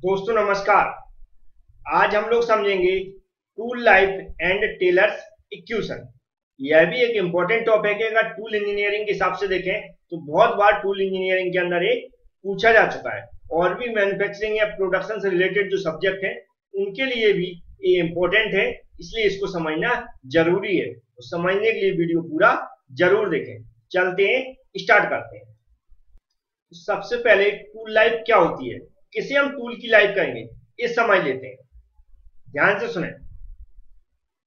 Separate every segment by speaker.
Speaker 1: दोस्तों, नमस्कार। आज हम लोग समझेंगे tool life and Taylor's equation यह भी एक इंपॉर्टेंट टॉपिक है। अगर टूल इंजीनियरिंग के हिसाब से देखें तो बहुत बार टूल इंजीनियरिंग के अंदर ये पूछा जा चुका है। और भी मैन्युफैक्चरिंग या प्रोडक्शन से रिलेटेड जो सब्जेक्ट है, उनके लिए भी ये इंपॉर्टेंट है। इसलिए इसको समझना ज़रूरी है। तो समझने के लिए वीडियो पूरा ज़रूर देखें। चलते हैं स्टार्ट करते हैं। सबसे पहले टूल लाइफ क्या होती है? किसे हम टूल की लाइफ कहेंगे। ये समझ लेते हैं। ध्यान से सुने।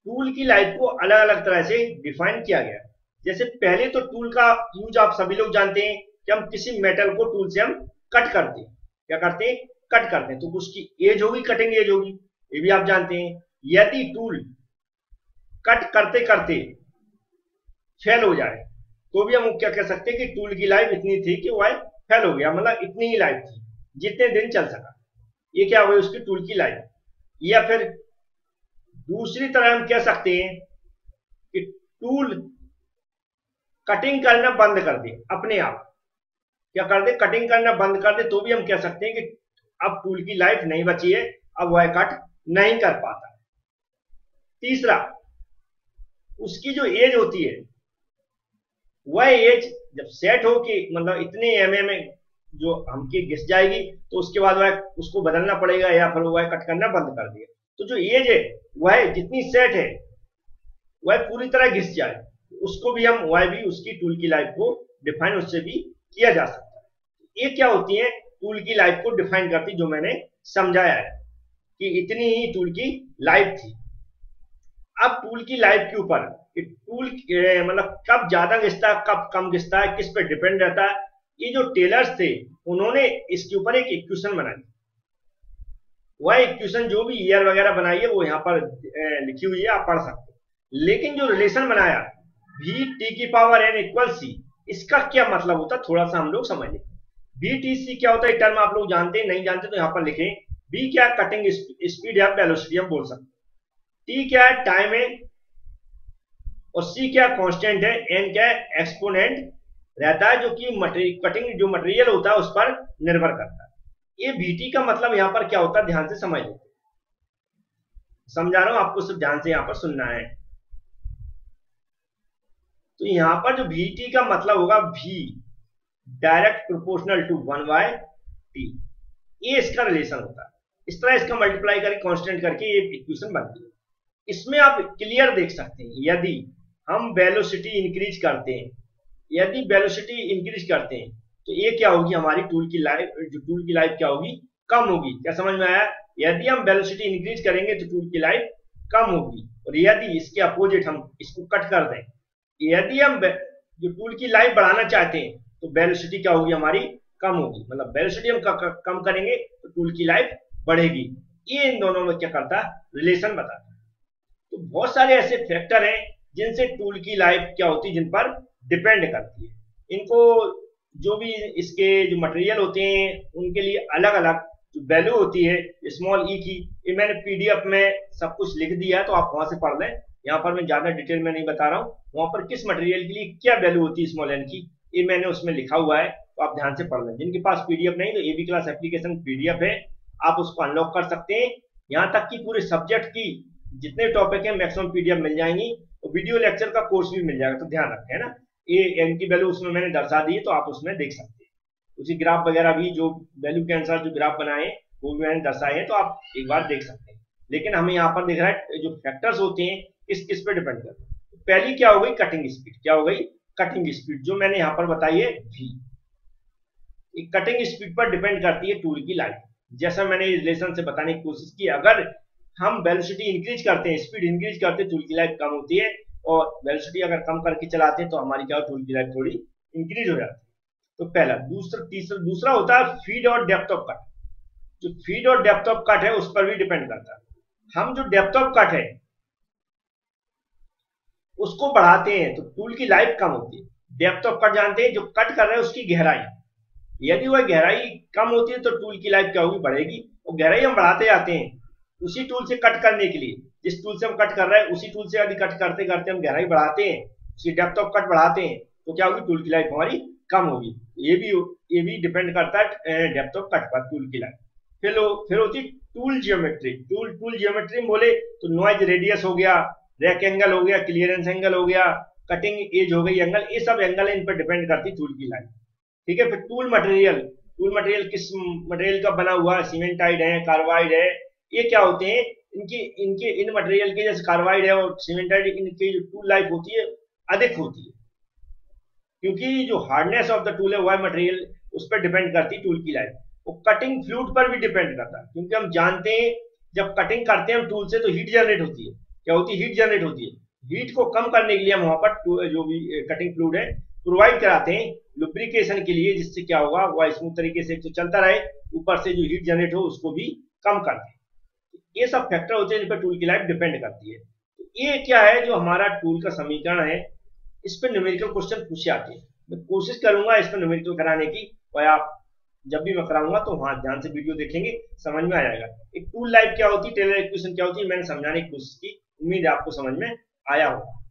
Speaker 1: टूल की लाइफ को अलग अलग तरह से डिफाइन किया गया। जैसे पहले तो टूल का यूज़ आप सभी लोग जानते हैं कि हम किसी मेटल को टूल से हम कट करते हैं। क्या करते हैं? कट करते हैं। तो उसकी एज होगी कटिंग एज होगी। ये भी आप जानते हैं। यदि टूल कट करते करते फेल हो जाए तो भी हम क्या कह सकते हैं कि टूल की लाइफ इतनी थी कि वह फेल हो गया। मतलब इतनी ही लाइफ थी। जितने दिन चल सका। ये क्या हुआ उसकी टूल की लाइफ या फिर दूसरी तरह हम कह सकते हैं कि टूल कटिंग करना बंद कर दे अपने आप। क्या कर दे? कटिंग करना बंद कर दे तो भी हम कह सकते हैं कि अब टूल की लाइफ नहीं बची है, अब वह कट नहीं कर पाता। तीसरा, उसकी जो एज होती है, वह एज जब सेट हो कि मतलब इतने एम एम जो हमकी घिस जाएगी तो उसके बाद वह उसको बदलना पड़ेगा या फिर वह कट करना बंद कर दिया तो जो एज है वह जितनी सेट है, वह पूरी तरह घिस जाए, उसको भी हम, वह भी उसकी टूल की लाइफ को डिफाइन, उससे भी किया जा सकता है। ये क्या होती है, टूल की लाइफ को डिफाइन करती जो मैंने समझाया है, कि इतनी ही टूल की लाइफ थी। अब टूल की लाइफ के ऊपर टूल मतलब कब ज़्यादा घिसता है, कब कम घिसता है, किस पे डिपेंड रहता है ये जो टेलर्स थे, उन्होंने इसके ऊपर एक इक्वेशन बनाई। वह इक्वेशन जो भी ईयर वगैरह बनाई है, वो यहाँ पर लिखी हुई है, आप पढ़ सकते लेकिन जो रिलेशन बनाया वी टी की पावर एन इक्वल सी इसका क्या मतलब होता है थोड़ा सा हम लोग समझ। लेते वी टी सी क्या होता है टर्म आप लोग जानते हैं, नहीं जानते तो यहाँ पर लिखें। बी क्या कटिंग स्पीड या वेलोसिटी हम बोल सकते टी क्या है टाइम है, और सी क्या कांस्टेंट है एन क्या है एक्सपोनेंट रहता है जो कि कटिंग जो मटेरियल होता है, उस पर निर्भर करता है। ये बीटी का मतलब यहाँ पर क्या होता है? ध्यान से समझ। लेते समझा रहा हूँ, आपको सिर्फ़ ध्यान से यहाँ पर सुनना है। तो यहाँ पर जो बीटी का मतलब होगा भी direct proportional to one by T ये इसका रिलेशन होता है। इस तरह इसका मल्टीप्लाई करके कांस्टेंट करके ये इक्वेशन बनती है। इसमें आप क्लियर देख सकते हैं। यदि हम वेलोसिटी इंक्रीज करते हैं यदि वेलोसिटी इंक्रीज करते हैं तो ये क्या होगी हमारी टूल की लाइफ जो टूल की लाइफ क्या होगी? कम होगी। क्या समझ में आया? यदि हम वेलोसिटी इंक्रीज करेंगे तो टूल की लाइफ कम होगी। और यदि इसके अपोजिट हम इसको कट कर दें, यदि हम जो टूल की लाइफ बढ़ाना चाहते हैं तो वेलोसिटी क्या होगी हमारी? कम होगी। मतलब वेलोसिटी हम कम करेंगे तो टूल की लाइफ बढ़ेगी। ये इन दोनों में क्या करता? रिलेशन बताता। तो बहुत सारे ऐसे फैक्टर हैं, जिनसे टूल की लाइफ क्या होती? है जिन पर डिपेंड करती है। इनको जो भी इसके जो मटेरियल होते हैं, उनके लिए अलग अलग जो वैल्यू होती है स्मॉल ई की, ये मैंने पीडीएफ में सब कुछ लिख दिया है तो आप वहाँ से पढ़ लें। यहाँ पर मैं ज़्यादा डिटेल में नहीं बता रहा हूँ। वहाँ पर किस मटेरियल के लिए क्या वैल्यू होती है स्मॉल एन की, ये मैंने उसमें लिखा हुआ है तो आप ध्यान से पढ़ लें। जिनके पास पीडीएफ नहीं तो एबी क्लास एप्लीकेशन पीडीएफ है, आप उसको अनलॉक कर सकते हैं। यहाँ तक कि पूरे सब्जेक्ट की जितने टॉपिक है मैक्सिमम पीडीएफ मिल जाएँगी तो वीडियो लेक्चर का कोर्स भी मिल जाएगा तो ध्यान रखें, है ना? ये एन की वैल्यू उसमें मैंने दर्शा दी तो आप उसमें देख सकते हैं। उसी ग्राफ वगैरह भी जो वैल्यू के अनुसार जो ग्राफ बनाए वो भी मैंने दर्शाए हैं तो आप एक बार देख सकते हैं। लेकिन हमें यहाँ पर देख रहा है, जो फैक्टर्स होते हैं किस किस पे डिपेंड करते हैं। पहली क्या हो गई? कटिंग स्पीड क्या हो गई? कटिंग स्पीड जो मैंने यहाँ पर बताई है वी कटिंग स्पीड पर डिपेंड करती है टूल की लाइफ जैसा मैंने रिलेशन से बताने की कोशिश की, अगर हम वेलोसिटी इंक्रीज करते हैं स्पीड इंक्रीज करते हैं टूल की लाइफ कम होती है और वेलोसिटी अगर कम करके चलाते हैं तो हमारी क्या टूल की लाइफ थोड़ी इंक्रीज हो जाती है। तो पहला, दूसरा, तीसरा, दूसरा होता है फ़ीड और डेप्थ ऑफ़ कट जो फ़ीड और डेप्थ ऑफ़ कट है, उस पर भी डिपेंड करता है। हम जो डेप्थ ऑफ़ कट है, उसको बढ़ाते हैं तो टूल की लाइफ कम होती है। डेप्थ ऑफ़ कट जानते हैं, जो कट कर रहे हैं, उसकी गहराई यदि वह गहराई कम होती है तो टूल की लाइफ क्या होगी, बढ़ेगी। और गहराई हम बढ़ाते जाते हैं। उसी टूल से कट करने के लिए। जिस टूल से हम कट कर रहे हैं, उसी टूल से यदि कट करते करते हम गहराई बढ़ाते हैं उसकी डेप्थ ऑफ़ कट बढ़ाते हैं तो क्या होगी? टूल की लाइफ हमारी कम होगी। ये भी ये भी डिपेंड करता है डेप्थ ऑफ़ कट पर टूल की लाइफ फिर फिर होती tool geometry tool tool geometry बोले तो नॉइज़ रेडियस हो गया रैक एंगल हो गया क्लियरेंस एंगल हो गया कटिंग एज हो गई एंगल ये सब एंगल इन पर डिपेंड करती है टूल की लाइफ ठीक है, फिर टूल मटेरियल टूल मटेरियल किस मटेरियल का बना हुआ सीमेंटाइड है कार्बाइड है ये क्या होते हैं? इनकी, इनके, इन मटेरियल के जैसे कार्बाइड है, और सीमेंटाइड इनकी जो टूल लाइफ होती है, अधिक होती है। क्योंकि जो हार्डनेस ऑफ़ द टूल है वह मटेरियल उस पर डिपेंड करती है टूल की लाइफ वो कटिंग फ्लूड पर भी डिपेंड करता है, क्योंकि हम जानते हैं, जब कटिंग करते हैं हम टूल से तो हीट जनरेट होती है। क्या होती है? हीट जनरेट होती है। हीट को कम करने के लिए हम वहाँ पर जो भी कटिंग फ्लूड है प्रोवाइड कराते हैं लुब्रिकेशन के लिए, जिससे क्या होगा, वह स्मूथ तरीके से तो चलता रहे, ऊपर से जो हीट जनरेट हो, उसको भी कम करते हैं। ये सब फैक्टर होते हैं जिन पर टूल की लाइफ डिपेंड करती है। तो ये क्या है जो हमारा टूल का समीकरण है, इस पर न्यूमेरिकल क्वेश्चन पूछे आते हैं। मैं कोशिश करूँगा इस पर न्यूमेरिकल कराने की, और आप जब भी मैं कराऊँगा तो वहाँ ध्यान से वीडियो देखेंगे, समझ में आ जाएगा। एक टूल लाइफ क्या होती है टेलर इक्वेशन क्या होती है मैंने समझाने की कोशिश की, उम्मीद आपको समझ में आया होगा।